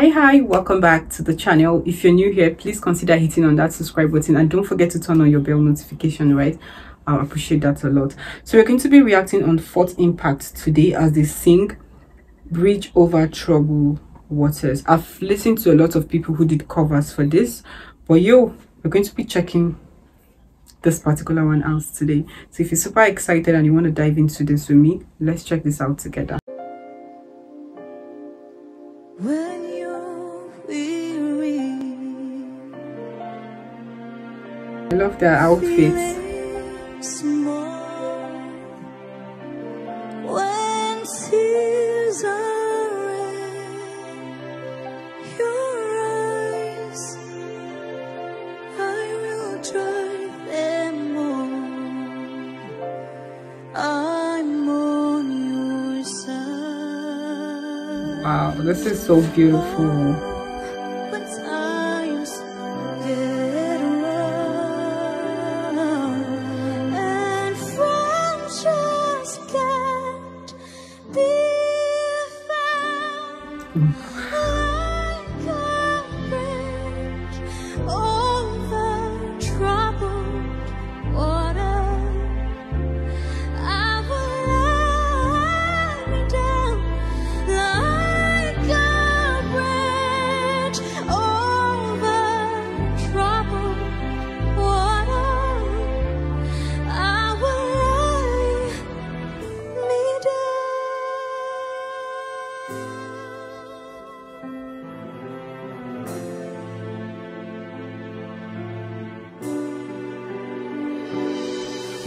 hi hi welcome back to the channel. If you're new here please consider hitting on that subscribe button and don't forget to turn on your bell notification right? I appreciate that a lot. So we're going to be reacting on fourth impact today as they sing bridge over troubled waters. I've listened to a lot of people who did covers for this but yo we're going to be checking this particular one out today. So if you're super excited and you want to dive into this with me let's check this out together love their outfits. Wow, this is so beautiful. 嗯。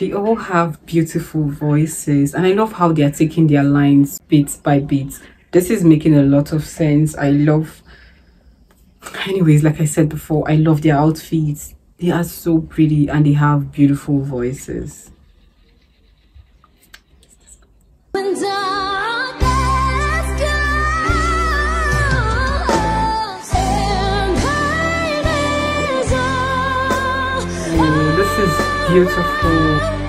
they all have beautiful voices and i love how they are taking their lines bit by bit. This is making a lot of sense. I love anyways like i said before i love their outfits. They are so pretty and they have beautiful voices beautiful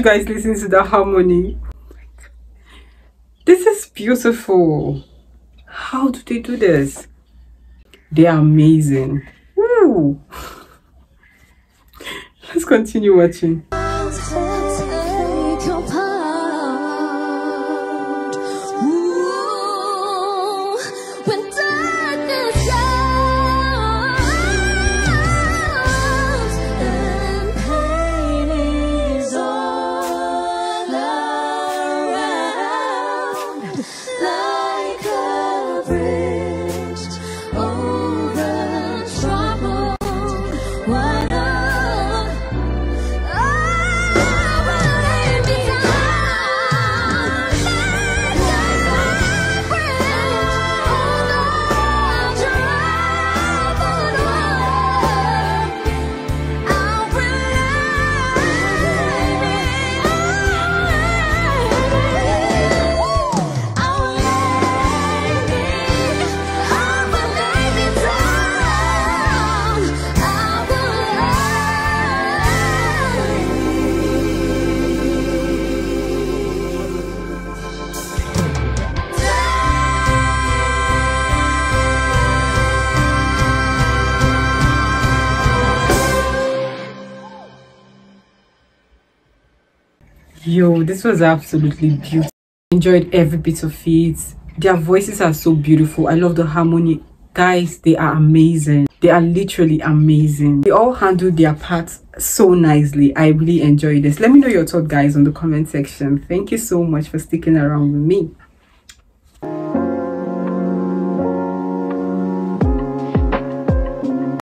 you guys listen to the harmony? This is beautiful. How do they do this? They are amazing. Woo. let's continue watching yo this was absolutely beautiful. Enjoyed every bit of it. Their voices are so beautiful. I love the harmony. Guys they are amazing. They are literally amazing. They all handle their parts so nicely. I really enjoyed this. Let me know your thoughts guys on the comment section. Thank you so much for sticking around with me